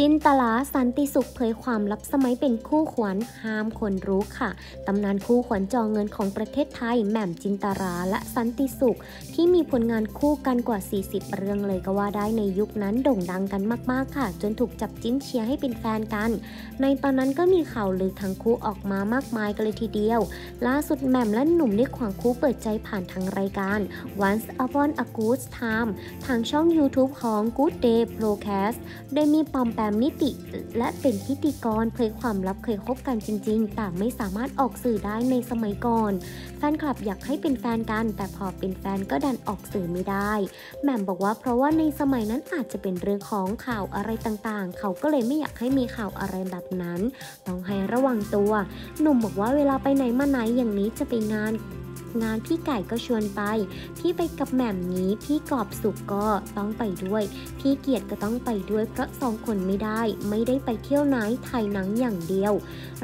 จินตลาสันติสุขเผยความลับสมัยเป็นคู่ขวัญห้ามคนรู้ค่ะ ตำนานคู่ขวัญจองเงินของประเทศไทยแหม่มจินตราและสันติสุข ที่มีผลงานคู่กันกว่า 40 เรื่องเลยก็ว่าได้ในยุคนั้นโด่งดังกันมากๆค่ะ จนถูกจับจิ้นเชียร์ให้เป็นแฟนกัน ในตอนนั้นก็มีข่าวลือทั้งคู่ออกมามากมายกันเลยทีเดียว ล่าสุดแหม่มและหนุ่มได้ขวางคู่เปิดใจผ่านทางรายการ Once Upon a Good Time ทางช่อง YouTube ของ Good Day Broadcast โดยมีปอมแปมนิติ และเป็นพิธีกรเผยความลับเคยคบกันจริงๆแต่ไม่สามารถออกสื่อได้ในสมัยก่อน แฟนคลับอยากให้เป็นแฟนกัน แต่พอเป็นแฟนก็ดันออกสื่อไม่ได้แหม่มบอกว่าเพราะว่าในสมัยนั้นอาจจะเป็นเรื่องของข่าวอะไรต่างๆ เขาก็เลยไม่อยากให้มีข่าวอะไรแบบนั้น ต้องให้ระวังตัว หนุ่มบอกว่าเวลาไปไหนมาไหนอย่างนี้จะไปงาน งานพี่ไก่ก็ชวนไป พี่ไปกับแหม่มนี้ พี่กอบสุกก็ต้องไปด้วย พี่เกียรติก็ต้องไปด้วย เพราะสองคนไม่ได้ ไม่ได้ไปเที่ยวไหนถ่ายหนังอย่างเดียว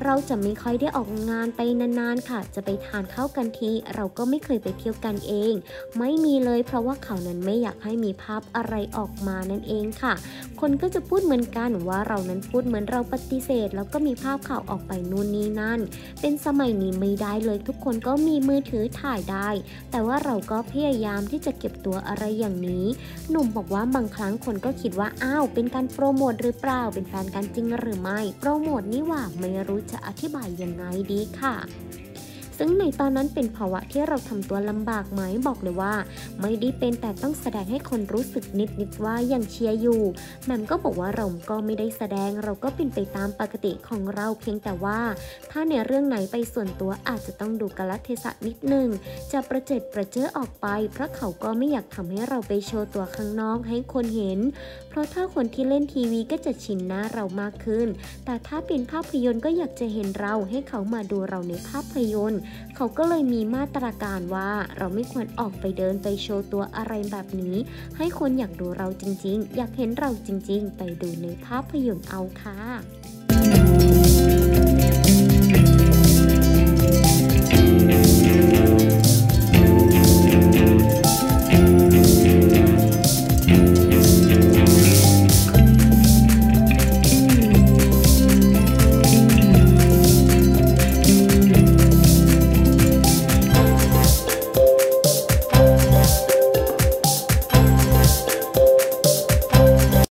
เราจะไม่ค่อยได้ออกงานไปนานๆค่ะ จะไปทานข้าวกันที เราก็ไม่เคยไปเที่ยวกันเอง ไม่มีเลยเพราะว่าเขานั้นไม่อยากให้มีภาพอะไรออกมานั่นเองค่ะ คนก็จะพูดเหมือนกันว่าเรานั้นพูดเหมือนเราปฏิเสธ แล้วก็มีภาพข่าวออกไปนู่นนี่นั่น เป็นสมัยนี้ไม่ได้เลยทุกคนก็มีมือถือถ่ายได้ แต่ว่าเราก็พยายามที่จะเก็บตัวอะไรอย่างนี้ หนุ่มบอกว่าบางครั้งคนก็คิดว่าอ้าวเป็นการโปรโมทหรือเปล่าเป็นแฟนกันจริงหรือไม่ โปรโมทนี่ว่าไม่รู้จะอธิบายยังไงดีค่ะ ซึ่งในตอนนั้นเป็นภาวะที่เราทำตัวลำบากไหมบอกเลยว่า ไม่ได้เป็นแต่ต้องแสดงให้คนรู้สึกนิดนิดว่ายังเชียร์อยู่แมมก็บอกว่าเราก็ไม่ได้แสดงเราก็เป็นไปตามปกติของเราเพียงแต่ว่า ถ้าในเรื่องไหนไปส่วนตัวอาจจะต้องดูกาลเทศะนิดนึงจะประเจิดประเจอออกไป เพราะเขาก็ไม่อยากทำให้เราไปโชว์ตัวข้างนอกให้คนเห็น เพราะถ้าคนที่เล่นทีวีก็จะชินหน้าเรามากขึ้น แต่ถ้าเป็นภาพยนตร์ก็อยากจะเห็นเราให้เขามาดูเราในภาพยนตร์เขาก็เลยมีมาตรการว่าเราไม่ควรออกไปเดินไปโชว์ตัวอะไรแบบนี้ ให้คนอยากดูเราจริงๆ อยากเห็นเราจริงๆ ไปดูในภาพยนตร์เอาค่ะ